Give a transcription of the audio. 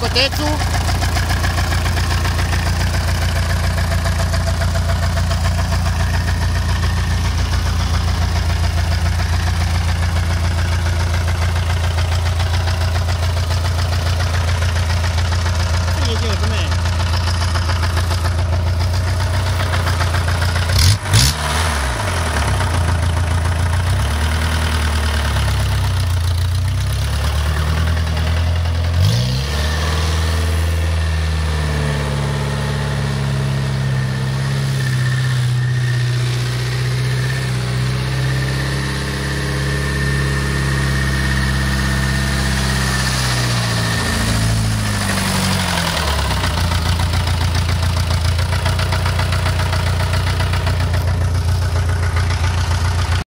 discoteco